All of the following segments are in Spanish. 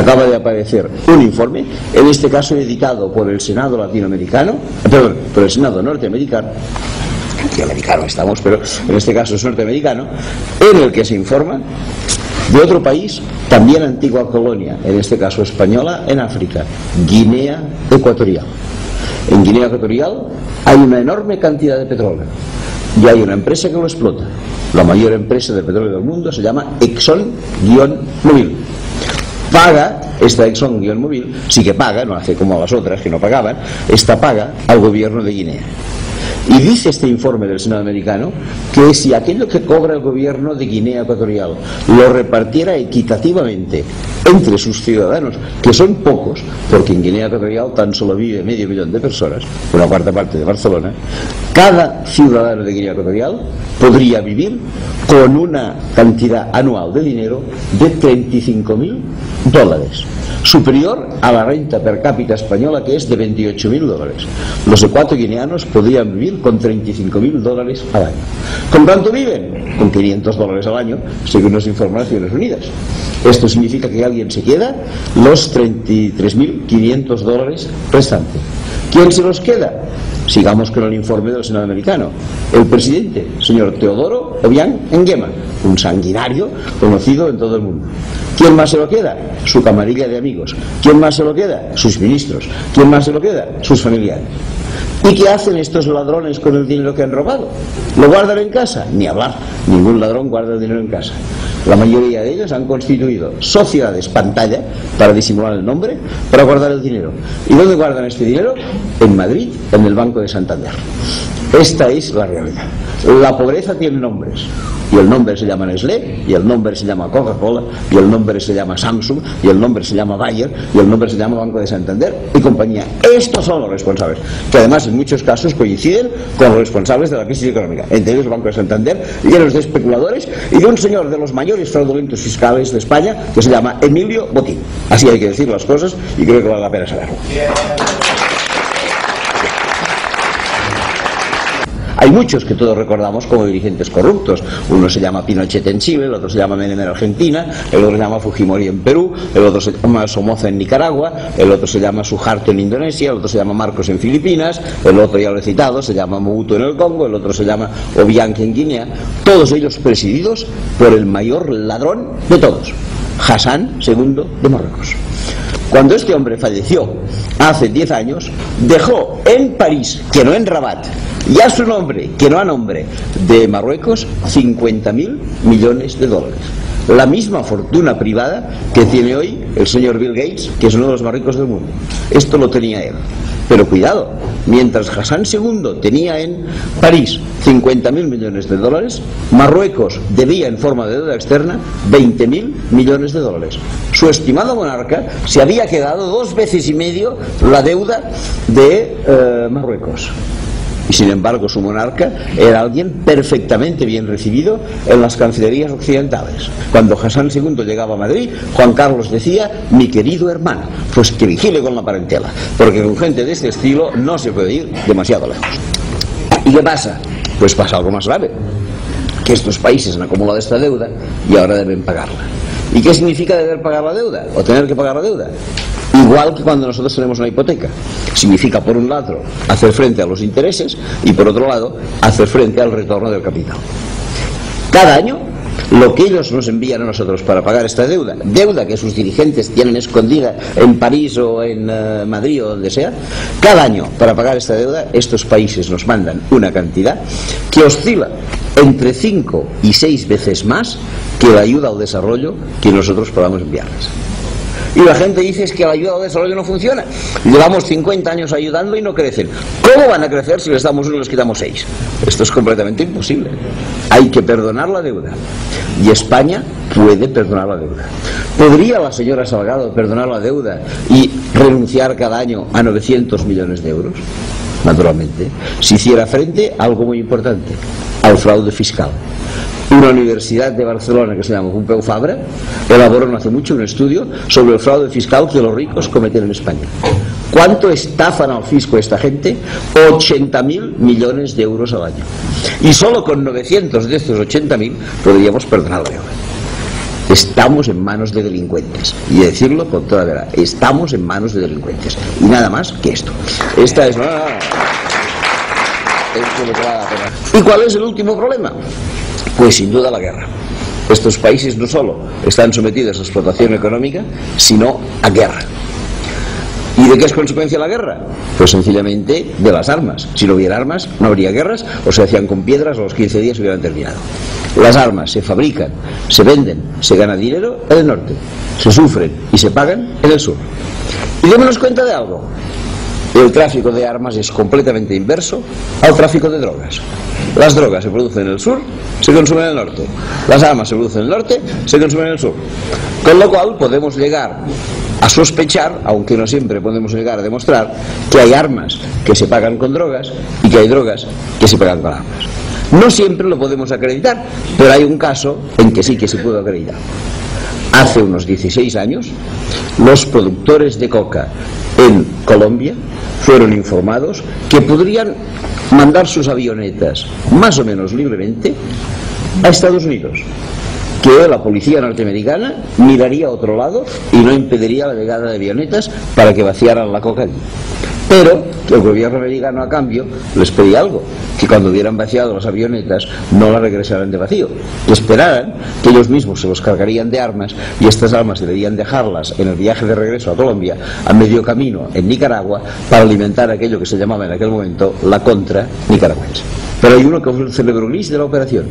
acaba de aparecer un informe, en este caso editado por el Senado latinoamericano, perdón, por el Senado norteamericano, latinoamericano estamos, pero en este caso es norteamericano, en el que se informa de otro país, también antigua colonia, en este caso española, en África, Guinea Ecuatorial. En Guinea Ecuatorial hay una enorme cantidad de petróleo y hay una empresa que lo explota. La mayor empresa de petróleo del mundo se llama Exxon-Mobil. Paga, esta Exxon-Mobil, sí que paga, no hace como las otras que no pagaban, esta paga al gobierno de Guinea. Y dice este informe del Senado americano que si aquello que cobra el gobierno de Guinea Ecuatorial lo repartiera equitativamente entre sus ciudadanos, que son pocos, porque en Guinea Ecuatorial tan solo vive medio millón de personas, una cuarta parte de Barcelona, cada ciudadano de Guinea Ecuatorial podría vivir con una cantidad anual de dinero de 35 mil dólares superior a la renta per cápita española que es de 28.000 dólares. Los cuatro guineanos podrían vivir con 35.000 dólares al año. ¿Con cuánto viven? Con 500 dólares al año, según nos informa Naciones Unidas. Esto significa que alguien se queda los 33.500 dólares restantes. ¿Quién se los queda? Sigamos con el informe del Senado americano. El presidente, señor Teodoro Obiang Nguema, un sanguinario conocido en todo el mundo. ¿Quién más se lo queda? Su camarilla de amigos. ¿Quién más se lo queda? Sus ministros. ¿Quién más se lo queda? Sus familiares. ¿Y qué hacen estos ladrones con el dinero que han robado? ¿Lo guardan en casa? Ni hablar. Ningún ladrón guarda el dinero en casa. La mayoría de ellos han constituido sociedades pantalla para disimular el nombre, para guardar el dinero. ¿Y dónde guardan este dinero? En Madrid, en el Banco de Santander. Esta es la realidad. La pobreza tiene nombres. Y el nombre se llama Nestlé, y el nombre se llama Coca-Cola, y el nombre se llama Samsung, y el nombre se llama Bayer, y el nombre se llama Banco de Santander y compañía. Estos son los responsables, que además en muchos casos coinciden con los responsables de la crisis económica, entre ellos el Banco de Santander, llenos de especuladores y de un señor de los mayores fraudulentos fiscales de España que se llama Emilio Botín. Así hay que decir las cosas y creo que vale la pena saberlo. Hay muchos que todos recordamos como dirigentes corruptos. Uno se llama Pinochet en Chile, el otro se llama Menem en Argentina, el otro se llama Fujimori en Perú, el otro se llama Somoza en Nicaragua, el otro se llama Suharto en Indonesia, el otro se llama Marcos en Filipinas, el otro ya lo he citado, se llama Mobutu en el Congo, el otro se llama Obiang en Guinea, todos ellos presididos por el mayor ladrón de todos, Hassan II de Marruecos. Cuando este hombre falleció hace 10 años, dejó en París, que no en Rabat, y a su nombre, que no a nombre de Marruecos, 50 mil millones de dólares. La misma fortuna privada que tiene hoy el señor Bill Gates, que es uno de los más ricos del mundo. Esto lo tenía él. Pero cuidado, mientras Hassan II tenía en París 50 mil millones de dólares, Marruecos debía en forma de deuda externa 20 mil millones de dólares. Su estimado monarca se había quedado dos veces y medio la deuda de eh, Marruecos. Y sin embargo su monarca era alguien perfectamente bien recibido en las cancillerías occidentales. Cuando Hassan II llegaba a Madrid, Juan Carlos decía, mi querido hermano, pues que vigile con la parentela, porque con gente de este estilo no se puede ir demasiado lejos. ¿Y qué pasa? Pues pasa algo más grave, que estos países han acumulado esta deuda y ahora deben pagarla. ¿Y qué significa deber pagar la deuda? ¿O tener que pagar la deuda? Igual que cuando nosotros tenemos una hipoteca. Significa, por un lado, hacer frente a los intereses y, por otro lado, hacer frente al retorno del capital. Cada año, lo que ellos nos envían a nosotros para pagar esta deuda, deuda que sus dirigentes tienen escondida en París o en eh, Madrid o donde sea, cada año para pagar esta deuda, estos países nos mandan una cantidad que oscila entre 5 y 6 veces más que la ayuda al desarrollo que nosotros podamos enviarles. Y la gente dice es que la ayuda al desarrollo no funciona. Llevamos 50 años ayudando y no crecen. ¿Cómo van a crecer si les damos uno y les quitamos seis? Esto es completamente imposible. Hay que perdonar la deuda. Y España puede perdonar la deuda. ¿Podría la señora Salgado perdonar la deuda y renunciar cada año a 900 millones de euros? Naturalmente. Si hiciera frente a algo muy importante, al fraude fiscal una universidad de Barcelona que se llama Pompeu Fabra elaboró no hace mucho un estudio sobre el fraude fiscal que los ricos cometen en España. ¿Cuánto estafan al fisco esta gente? 80.000 millones de euros al año. Y solo con 900 de estos 80.000 podríamos perdonarlo. estamos en manos de delincuentes. Y decirlo con toda verdad, estamos en manos de delincuentes. Y nada más que esto. Esta es... ¿Y cuál es el último problema? Pues sin duda la guerra. Estos países no solo están sometidos a explotación económica, sino a guerra. ¿Y de qué es consecuencia la guerra? Pues sencillamente de las armas. Si no hubiera armas, no habría guerras o se hacían con piedras o los 15 días hubieran terminado. Las armas se fabrican, se venden, se gana dinero en el norte, se sufren y se pagan en el sur. Y démonos cuenta de algo. El tráfico de armas es completamente inverso al tráfico de drogas. Las drogas se producen en el sur, se consumen en el norte. Las armas se producen en el norte, se consumen en el sur. Con lo cual podemos llegar a sospechar, aunque no siempre podemos llegar a demostrar, que hay armas que se pagan con drogas y que hay drogas que se pagan con armas. No siempre lo podemos acreditar, pero hay un caso en que sí que se puede acreditar. Hace unos 16 años, los productores de coca en Colombia fueron informados que podrían mandar sus avionetas más o menos libremente a Estados Unidos que la policía norteamericana miraría a otro lado y no impediría la llegada de avionetas para que vaciaran la coca allí. Pero el gobierno americano a cambio les pedía algo, que cuando hubieran vaciado las avionetas no las regresaran de vacío, que esperaran que ellos mismos se los cargarían de armas y estas armas deberían dejarlas en el viaje de regreso a Colombia a medio camino en Nicaragua para alimentar aquello que se llamaba en aquel momento la contra nicaragüense. Pero hay uno que fue el cerebro gris de la operación.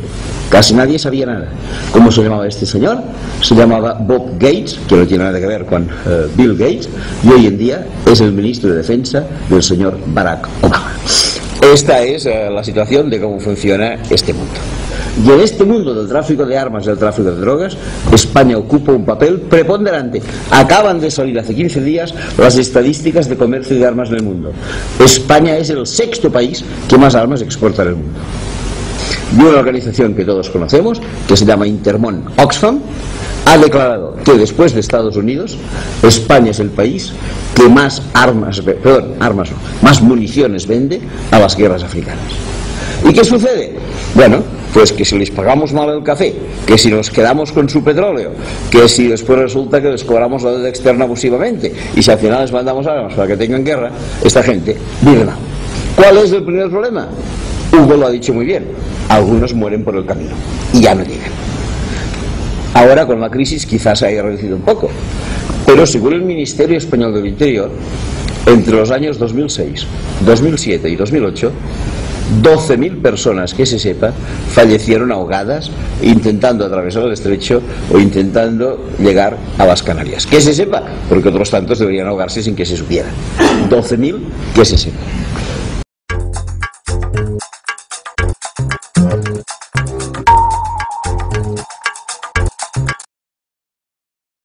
Casi nadie sabía nada. ¿Cómo se llamaba este señor? Se llamaba Bob Gates, que no tiene nada que ver con eh, Bill Gates, y hoy en día es el ministro de Defensa del señor Barack Obama. Esta es eh, la situación de cómo funciona este mundo. Y en este mundo del tráfico de armas del tráfico de drogas, España ocupa un papel preponderante. Acaban de salir hace 15 días las estadísticas de comercio de armas en el mundo. España es el sexto país que más armas exporta en el mundo. Y una organización que todos conocemos, que se llama Intermon Oxfam, ha declarado que después de Estados Unidos, España es el país que más armas, perdón, armas más municiones vende a las guerras africanas. ¿Y qué sucede? Bueno, pues que si les pagamos mal el café, que si nos quedamos con su petróleo, que si después resulta que les cobramos la deuda externa abusivamente y si al final les mandamos armas para que tengan guerra, esta gente vive mal. ¿Cuál es el primer problema? Hugo lo ha dicho muy bien, algunos mueren por el camino y ya no llegan. Ahora con la crisis quizás se haya reducido un poco, pero según el Ministerio Español del Interior, entre los años 2006, 2007 y 2008, 12.000 personas que se sepa fallecieron ahogadas intentando atravesar el estrecho o intentando llegar a las Canarias. Que se sepa, porque otros tantos deberían ahogarse sin que se supiera. 12.000 que se sepa.